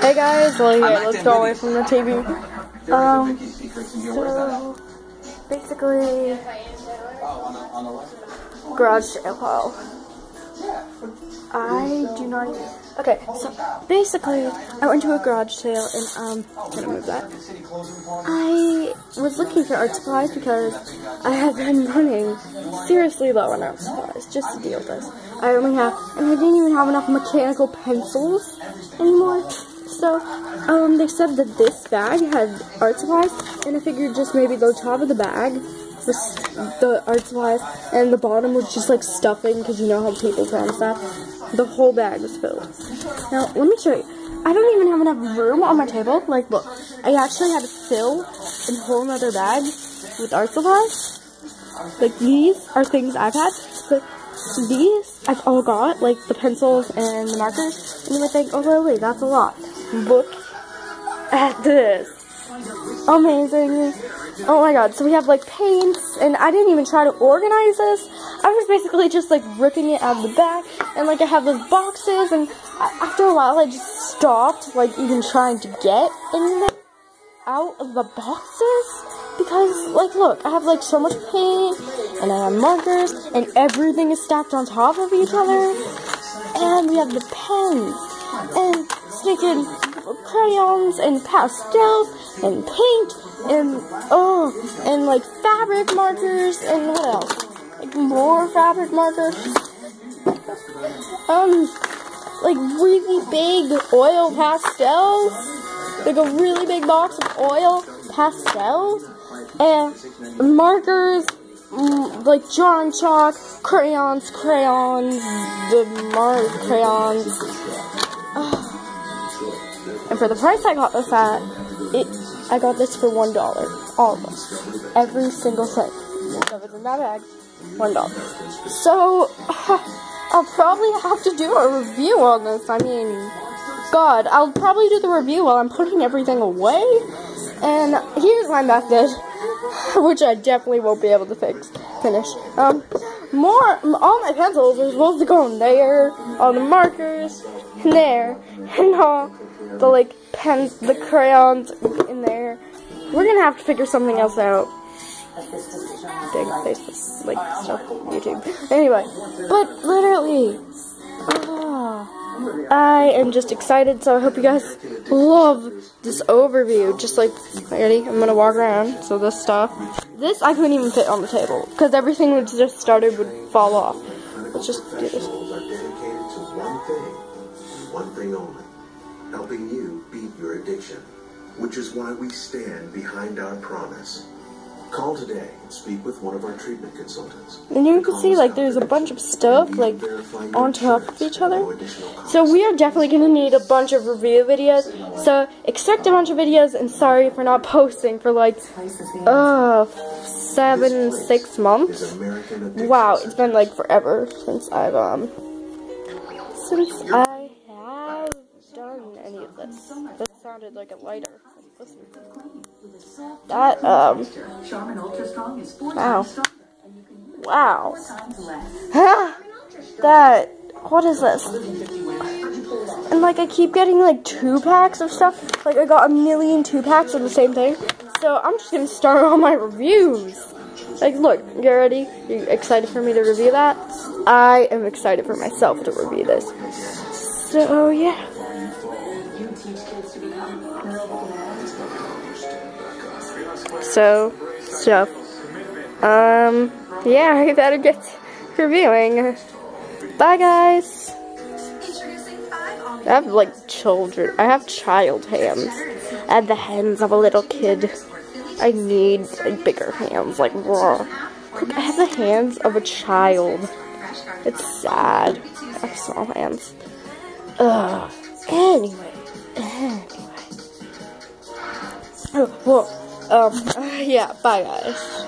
hey guys, well yeah, let's go away from the TV. Um, so basically, garage sale haul. I do not. Okay, so basically, I went to a garage sale and um, move that. I was looking for art supplies because I have been running seriously low on art supplies just to deal with this. I only have, and I didn't even have enough mechanical pencils anymore. So, um, they said that this bag had art supplies, and I figured just maybe the top of the bag was the art supplies, and the bottom was just like stuffing, because you know how people promise stuff. The whole bag was filled. Now, let me show you. I don't even have enough room on my table. Like, look, I actually had to fill a whole nother bag with art supplies. Like, these are things I've had. These, I've all got, like, the pencils and the markers. And you might think, oh, wait, that's a lot. Look at this. Amazing. Oh my god, so we have like paints, and I didn't even try to organize this. I was basically just like ripping it out of the back, and like I have those boxes, and after a while I just stopped like even trying to get anything out of the boxes. Because like look, I have like so much paint, and I have markers, and everything is stacked on top of each other. And we have the pens, and sticking crayons, and pastels, and paint, and oh, and like fabric markers, and what else? Like more fabric markers. um, like really big oil pastels, like a really big box of oil pastels, and markers, mm, like John chalk, crayons, crayons, the mark crayons. And for the price I got this at, it I got this for one dollar. All of them. Every single thing that was in that bag, one dollar. So I'll probably have to do a review on this. I mean, God, I'll probably do the review while I'm putting everything away. And here's my method, which I definitely won't be able to fix, finish. Um, more, all my pencils are supposed to go in there, all the markers, in there, and all the, like, pens, the crayons in there. We're gonna have to figure something else out. Dang, Facebook, like, stuff, YouTube. Anyway, but literally, ah, I am just excited, so I hope you guys love this overview. Just like, ready? I'm gonna walk around, so this stuff. This I couldn't even fit on the table, because everything that just started would fall off. Let's just do this. One thing only, helping you beat your addiction, which is why we stand behind our promise. Call today and speak with one of our treatment consultants. And you can see like there's a bunch of stuff like on top of each other. So we are definitely going to need a bunch of review videos. So expect a bunch of videos and sorry for not posting for like uh seven, six months. Wow, it's been like forever since I've um since I have done any of this. Sounded like a lighter. That, um, wow. Wow. that, what is this? And, like, I keep getting, like, two packs of stuff. Like, I got a million two packs of the same thing. So, I'm just gonna start all my reviews. Like, look, you ready? You excited for me to review that? I am excited for myself to review this. So, yeah. So, stuff. Um, yeah, I better get reviewing. Bye, guys. I have, like, children. I have child hands. I have the hands of a little kid. I need like, bigger hands, like, raw. Look, I have the hands of a child. It's sad. I have small hands. Ugh. Anyway. Well, um, yeah, bye guys.